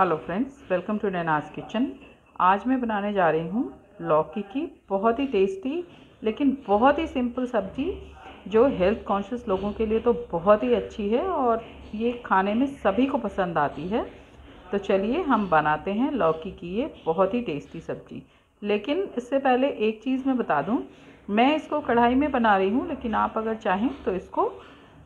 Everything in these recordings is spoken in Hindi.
Hello friends welcome to Naina's kitchen आज मैं बनाने जा रही हूँ लौकी की बहुत ही टेस्टी लेकिन बहुत ही सिंपल सब्ज़ी, जो हेल्थ कॉन्शियस लोगों के लिए तो बहुत ही अच्छी है और ये खाने में सभी को पसंद आती है। तो चलिए हम बनाते हैं लौकी की ये बहुत ही टेस्टी सब्ज़ी। लेकिन इससे पहले एक चीज़ मैं बता दूँ। मैं इसको कढ़ाई में बना रही हूँ, लेकिन आप अगर चाहें तो इसको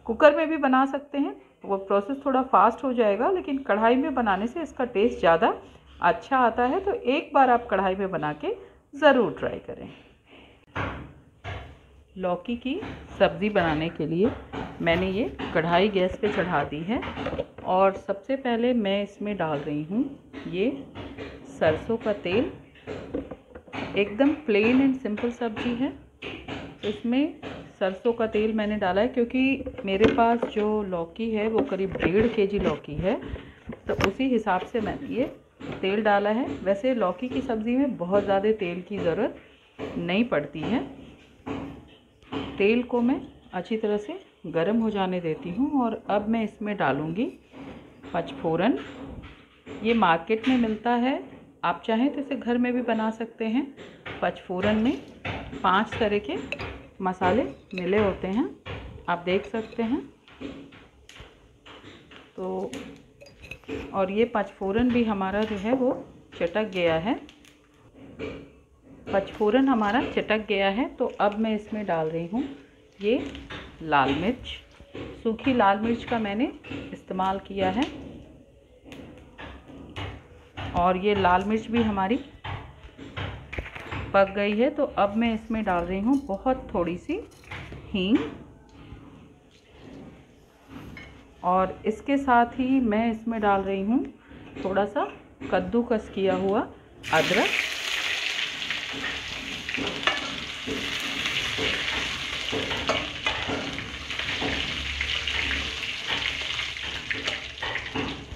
कुकर में भी बना सकते हैं। वो प्रोसेस थोड़ा फास्ट हो जाएगा, लेकिन कढ़ाई में बनाने से इसका टेस्ट ज़्यादा अच्छा आता है तो एक बार आप कढ़ाई में बना के ज़रूर ट्राई करें। लौकी की सब्ज़ी बनाने के लिए मैंने ये कढ़ाई गैस पे चढ़ा दी है, और सबसे पहले मैं इसमें डाल रही हूँ ये सरसों का तेल। एकदम प्लेन एंड सिंपल सब्ज़ी है इसमें सरसों का तेल मैंने डाला है क्योंकि मेरे पास जो लौकी है, वो करीब डेढ़ के जी लौकी है तो उसी हिसाब से मैंने ये तेल डाला है। वैसे लौकी की सब्ज़ी में बहुत ज़्यादा तेल की ज़रूरत नहीं पड़ती है। तेल को मैं अच्छी तरह से गर्म हो जाने देती हूँ और अब मैं इसमें डालूँगी पचफोरन। ये मार्केट में मिलता है, आप चाहें तो इसे घर में भी बना सकते हैं। पचफोरन में पाँच तरह के मसाले मिले होते हैं, आप देख सकते हैं। तो और ये पचफोरन भी हमारा जो है वो चटक गया है। पचफोरन हमारा चटक गया है तो अब मैं इसमें डाल रही हूँ ये लाल मिर्च। सूखी लाल मिर्च का मैंने इस्तेमाल किया है। और ये लाल मिर्च भी हमारी पक गई है तो अब मैं इसमें डाल रही हूँ बहुत थोड़ी सी हींग। और इसके साथ ही मैं इसमें डाल रही हूँ थोड़ा सा कद्दूकस किया हुआ अदरक।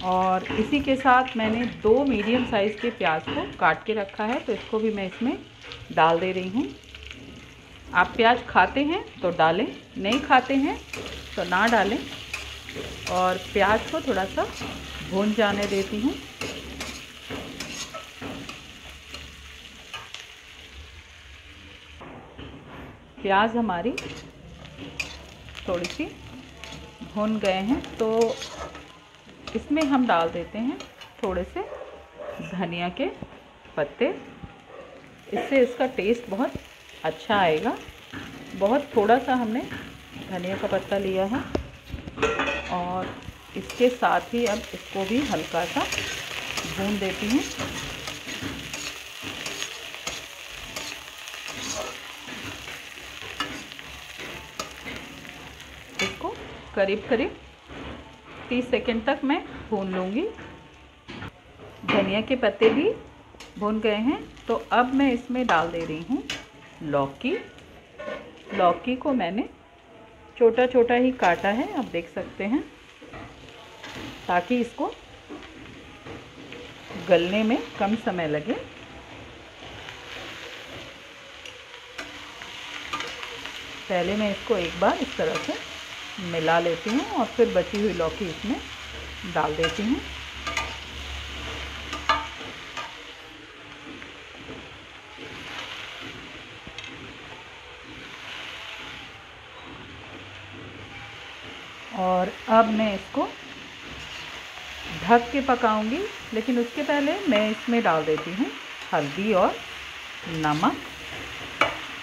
और इसी के साथ मैंने दो मीडियम साइज़ के प्याज को काट के रखा है तो इसको भी मैं इसमें डाल दे रही हूँ। आप प्याज खाते हैं तो डालें, नहीं खाते हैं तो ना डालें। और प्याज को थोड़ा सा भून जाने देती हूँ। प्याज हमारी थोड़ी सी भून गए हैं तो इसमें हम डाल देते हैं थोड़े से धनिया के पत्ते। इससे इसका टेस्ट बहुत अच्छा आएगा। बहुत थोड़ा सा हमने धनिया का पत्ता लिया है और इसके साथ ही अब इसको भी हल्का सा भून देती हूँ। इसको करीब करीब 30 सेकंड तक मैं भून लूँगी। धनिया के पत्ते भी भून गए हैं। तो अब मैं इसमें डाल दे रही हूँ लौकी। लौकी को मैंने छोटा छोटा ही काटा है, आप देख सकते हैं। ताकि इसको गलने में कम समय लगे। पहले मैं इसको एक बार इस तरह से मिला लेती हूँ और फिर बची हुई लौकी इसमें डाल देती हूँ और अब मैं इसको ढक के पकाऊँगी, लेकिन उसके पहले मैं इसमें डाल देती हूँ हल्दी और नमक,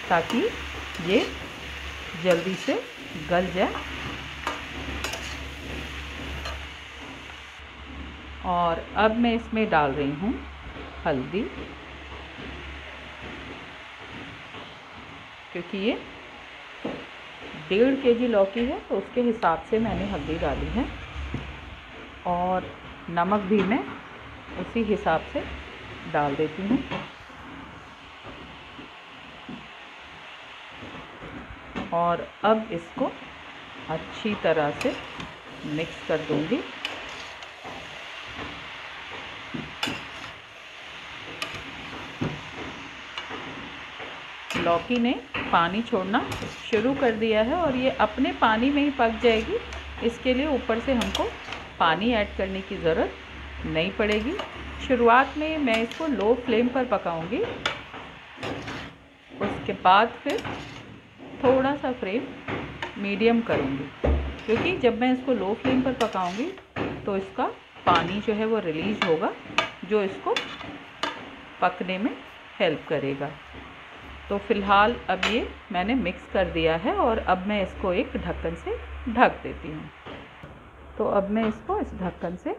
ताकि ये जल्दी से गल जाए। और अब मैं इसमें डाल रही हूँ हल्दी, क्योंकि ये डेढ़ के जी लौकी है तो उसके हिसाब से मैंने हल्दी डाली है। और नमक भी मैं उसी हिसाब से डाल देती हूँ। और अब इसको अच्छी तरह से मिक्स कर दूँगी। लौकी ने पानी छोड़ना शुरू कर दिया है और ये अपने पानी में ही पक जाएगी। इसके लिए ऊपर से हमको पानी ऐड करने की ज़रूरत नहीं पड़ेगी। शुरुआत में मैं इसको लो फ्लेम पर पकाऊँगी। उसके बाद फिर थोड़ा सा फ्लेम मीडियम करूँगी, क्योंकि जब मैं इसको लो फ्लेम पर पकाऊँगी तो इसका पानी जो है वो रिलीज़ होगा, जो इसको पकने में हेल्प करेगा। तो फ़िलहाल अब ये मैंने मिक्स कर दिया है और अब मैं इसको एक ढक्कन से ढक देती हूँ। तो अब मैं इसको इस ढक्कन से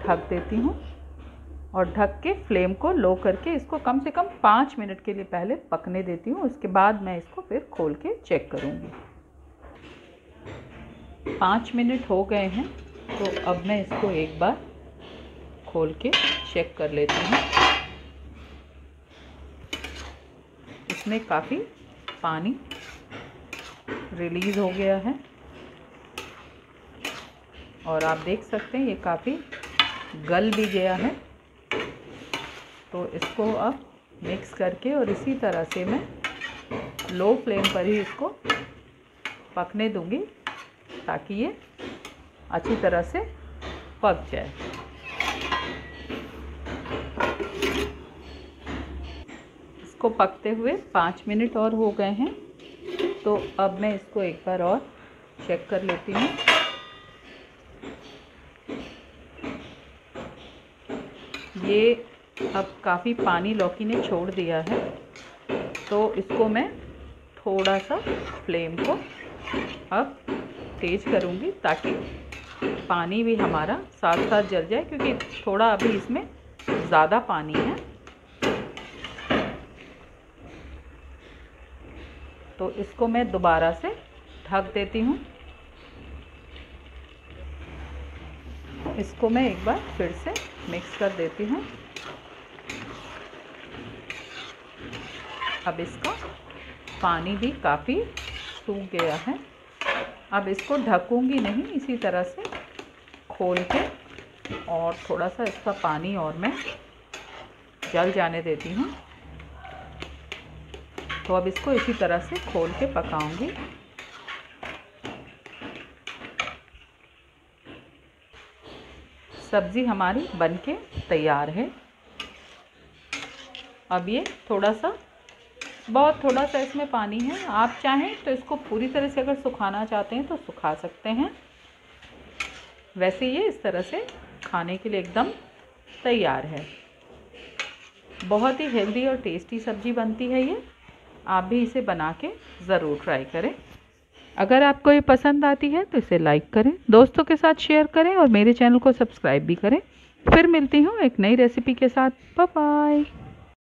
ढक देती हूँ और ढक के फ्लेम को लो करके इसको कम से कम पाँच मिनट के लिए पहले पकने देती हूँ। उसके बाद मैं इसको फिर खोल के चेक करूँगी। पाँच मिनट हो गए हैं तो अब मैं इसको एक बार खोल के चेक कर लेती हूँ। इसमें काफ़ी पानी रिलीज़ हो गया है। और आप देख सकते हैं, ये काफ़ी गल भी गया है। तो इसको अब मिक्स करके और इसी तरह से मैं लो फ्लेम पर ही इसको पकने दूँगी ताकि ये अच्छी तरह से पक जाए। इसको पकते हुए पाँच मिनट और हो गए हैं। तो अब मैं इसको एक बार और चेक कर लेती हूँ। ये अब काफ़ी पानी लौकी ने छोड़ दिया है। तो इसको मैं थोड़ा सा फ्लेम को अब तेज़ करूँगी ताकि पानी भी हमारा साथ साथ जल जाए, क्योंकि थोड़ा अभी इसमें ज़्यादा पानी है। तो इसको मैं दोबारा से ढक देती हूँ। इसको मैं एक बार फिर से मिक्स कर देती हूँ। अब इसका पानी भी काफ़ी सूख गया है। अब इसको ढकूँगी नहीं, इसी तरह से खोल के और थोड़ा सा इसका पानी और मैं जल जाने देती हूँ। तो अब इसको इसी तरह से खोल के पकाऊँगी। सब्ज़ी हमारी बनके तैयार है। अब ये थोड़ा सा, बहुत थोड़ा सा इसमें पानी है। आप चाहें तो इसको पूरी तरह से अगर सुखाना चाहते हैं तो सुखा सकते हैं। वैसे ये इस तरह से खाने के लिए एकदम तैयार है। बहुत ही हेल्दी और टेस्टी सब्ज़ी बनती है ये। आप भी इसे बना के ज़रूर ट्राई करें। अगर आपको ये पसंद आती है तो इसे लाइक करें, दोस्तों के साथ शेयर करें और मेरे चैनल को सब्सक्राइब भी करें। फिर मिलती हूँ एक नई रेसिपी के साथ। बाय